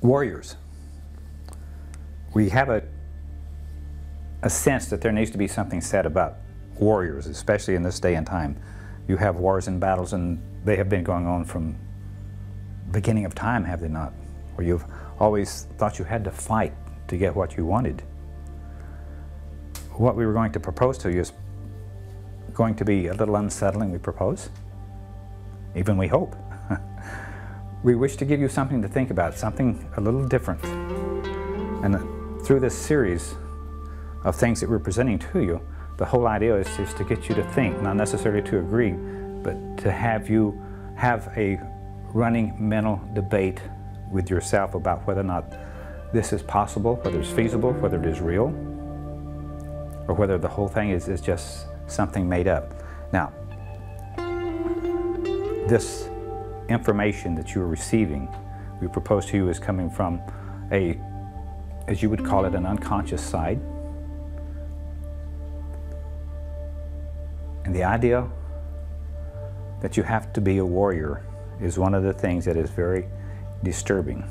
warriors. We have a, a sense that there needs to be something said about warriors, especially in this day and time. You have wars and battles, and they have been going on from beginning of time, have they not? Where you've always thought you had to fight to get what you wanted. What we were going to propose to you is going to be a little unsettling, we propose. Even we hope. We wish to give you something to think about, something a little different. And through this series of things that we're presenting to you, the whole idea is, is to get you to think, not necessarily to agree, but to have you have a running mental debate with yourself about whether or not this is possible, whether it's feasible, whether it is real, or whether the whole thing is, is just something made up. Now, this information that you are receiving, we propose to you is coming from a, as you would call it, an unconscious side. And the idea that you have to be a warrior is one of the things that is very disturbing.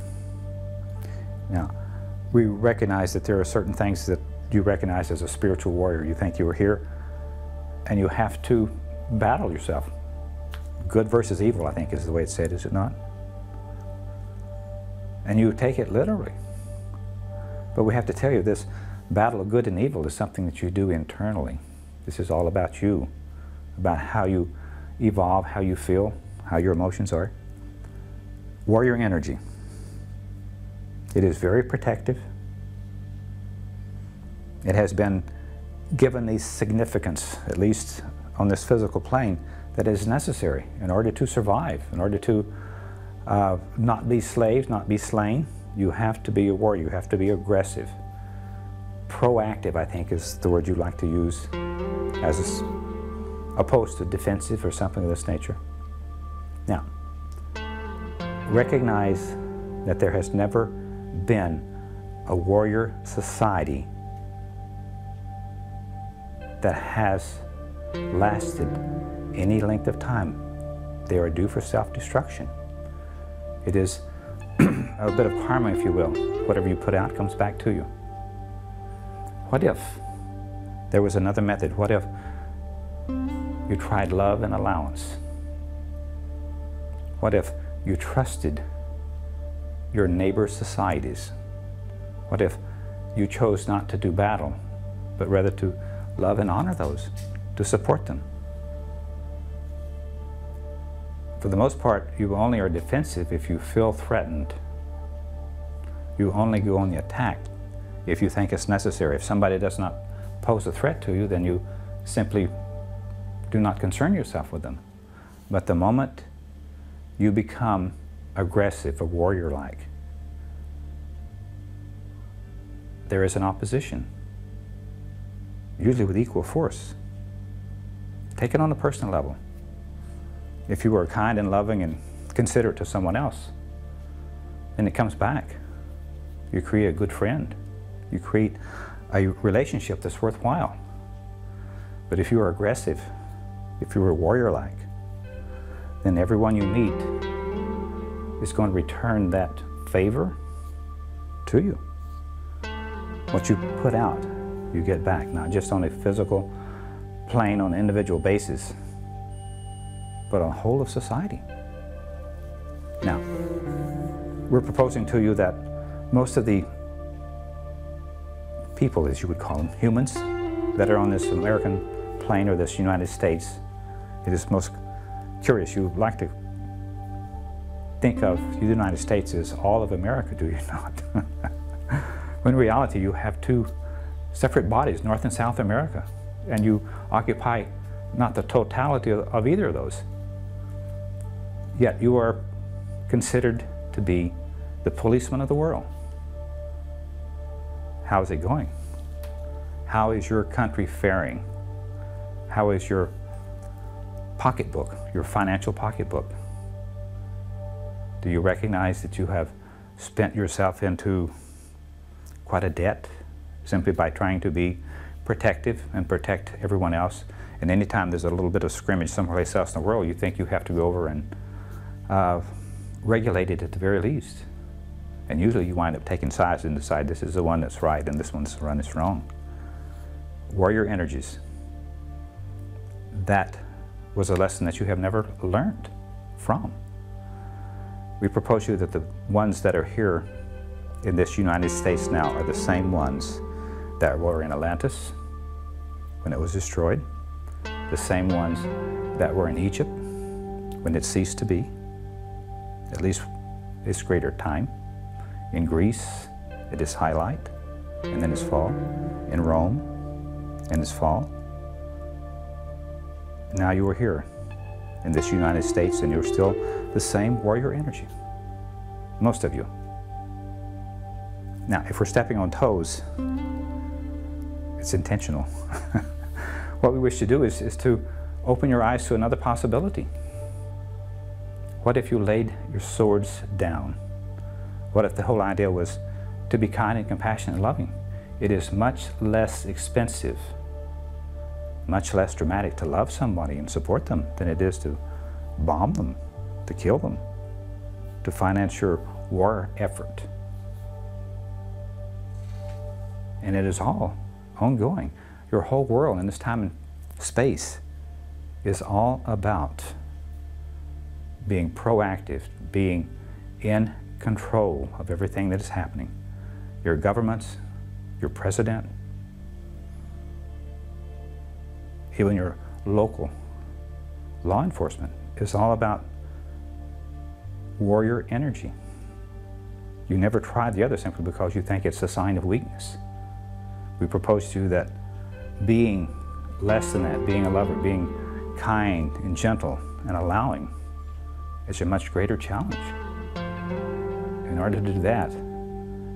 Now, we recognize that there are certain things that you recognize as a spiritual warrior. You think you are here and you have to battle yourself. Good versus evil, I think is the way it's said, is it not? And you take it literally. But we have to tell you this battle of good and evil is something that you do internally. This is all about you, about how you evolve, how you feel, how your emotions are. Warrior energy. It is very protective. It has been given the significance, at least on this physical plane, that is necessary in order to survive, in order to uh, not be slaves, not be slain. You have to be a warrior. You have to be aggressive. Proactive, I think, is the word you like to use as opposed to defensive or something of this nature. Now, recognize that there has never been a warrior society that has lasted any length of time. They are due for self-destruction. It is a bit of karma, if you will. Whatever you put out comes back to you. What if there was another method? What if you tried love and allowance? What if you trusted your neighbor's societies? What if you chose not to do battle, but rather to love and honor those, to support them? For the most part, you only are defensive if you feel threatened. You only go on the attack if you think it's necessary. If somebody does not pose a threat to you, then you simply do not concern yourself with them. But the moment you become aggressive, a warrior-like, there is an opposition, usually with equal force. Take it on a personal level. If you are kind and loving and considerate to someone else, then it comes back. You create a good friend. You create a relationship that's worthwhile. But if you are aggressive, if you are warrior-like, then everyone you meet is going to return that favor to you. What you put out, you get back, not just on a physical plane on an individual basis, but on the whole of society. Now, we're proposing to you that most of the people, as you would call them, humans, that are on this American plane or this United States, it is most curious. You like to think of the United States as all of America, do you not? when in reality, you have two separate bodies, North and South America, and you occupy not the totality of, of either of those. Yet you are considered to be the policeman of the world. How is it going? How is your country faring? How is your pocketbook, your financial pocketbook? Do you recognize that you have spent yourself into quite a debt simply by trying to be protective and protect everyone else? And anytime there's a little bit of scrimmage someplace else in the world, you think you have to go over and uh, regulate it at the very least. And usually you wind up taking sides and decide this is the one that's right and this one's the one that's wrong. Warrior energies. That was a lesson that you have never learned from. We propose to you that the ones that are here in this United States now are the same ones that were in Atlantis when it was destroyed, the same ones that were in Egypt when it ceased to be, at least its greater time, in Greece its highlight and then its fall, in Rome and its fall. Now you are here in this United States and you're still the same warrior energy, most of you. Now, if we're stepping on toes, it's intentional. what we wish to do is, is to open your eyes to another possibility. What if you laid your swords down? What if the whole idea was to be kind and compassionate and loving? It is much less expensive, much less dramatic to love somebody and support them than it is to bomb them, to kill them, to finance your war effort. And it is all ongoing. Your whole world in this time and space is all about being proactive, being in control of everything that is happening. Your governments, your president, even your local law enforcement is all about warrior energy. You never try the other simply because you think it's a sign of weakness. We propose to you that being less than that, being a lover, being kind and gentle and allowing is a much greater challenge. In order to do that,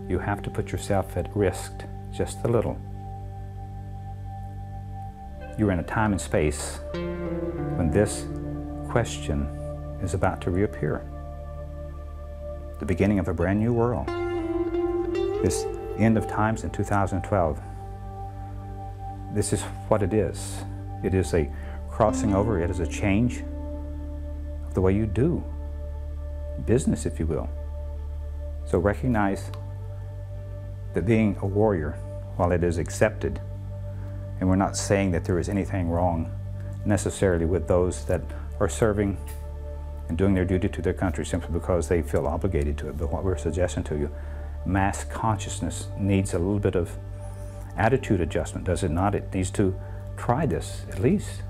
you have to put yourself at risk just a little. You're in a time and space when this question is about to reappear. The beginning of a brand new world. This end of times in 2012 this is what it is. It is a crossing over, it is a change the way you do business, if you will. So recognize that being a warrior, while it is accepted, and we're not saying that there is anything wrong necessarily with those that are serving and doing their duty to their country simply because they feel obligated to it. But what we're suggesting to you, mass consciousness needs a little bit of attitude adjustment, does it not? It needs to try this at least.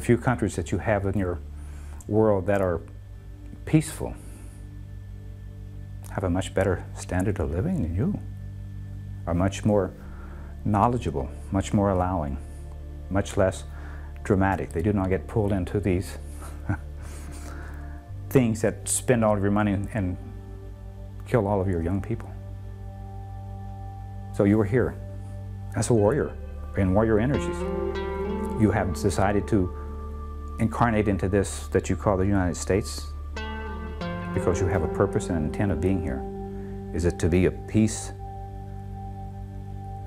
The few countries that you have in your world that are peaceful have a much better standard of living than you, are much more knowledgeable, much more allowing, much less dramatic. They do not get pulled into these things that spend all of your money and kill all of your young people. So you are here as a warrior in warrior energies. You have decided to incarnate into this that you call the United States because you have a purpose and an intent of being here. Is it to be a peace,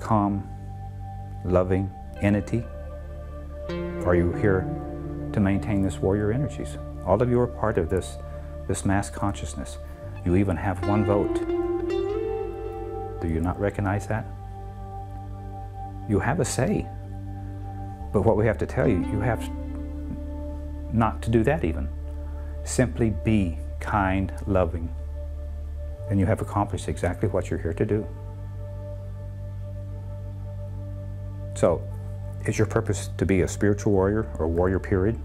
calm, loving entity? Are you here to maintain this warrior energies? All of you are part of this, this mass consciousness. You even have one vote do you not recognize that? You have a say. But what we have to tell you, you have not to do that even. Simply be kind, loving, and you have accomplished exactly what you're here to do. So, is your purpose to be a spiritual warrior or warrior period?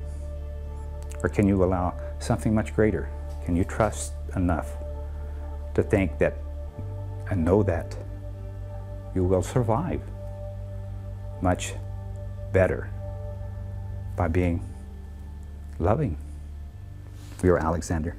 Or can you allow something much greater? Can you trust enough to think that and know that you will survive much better by being loving. We are Alexander.